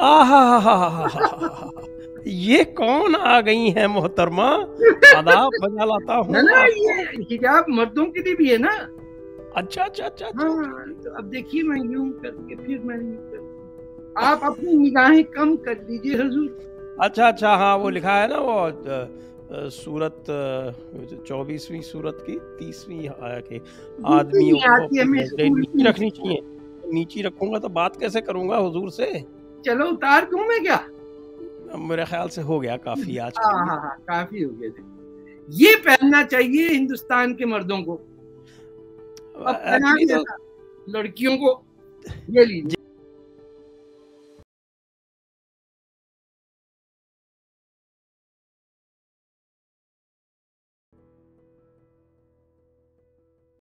आहा ये कौन आ गई है मोहतरमा आदाब बजा लाता हूँ ना ये हिजाब मर्दों के लिए भी है ना अच्छा अच्छा अच्छा। हाँ तो अब देखिए मैं यूँ करके फिर मैं आप अपनी निगाहें कम कर लीजिए हजूर अच्छा अच्छा हाँ वो लिखा है ना वो सूरत चौबीसवीं सूरत की तीसवीं के की। रखनी चाहिए नीची रखूँगा तो बात कैसे करूँगा हुजूर से चलो उतार दूँ मैं क्या? मेरे ख्याल से हो गया काफ़ी आज। हाँ हाँ हाँ काफ़ी हो गया थे ये पहनना चाहिए हिंदुस्तान के मर्दों को। तो लड़कियों को। ये लीजिए।